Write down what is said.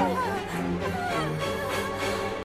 Oh,